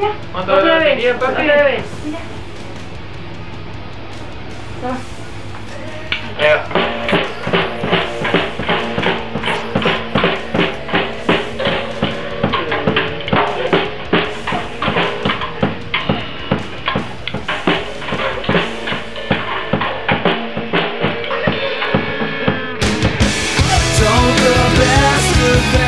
Yeah. Otra vez, tenía, papi? Otra vez. Mira. Ya. Don't the best of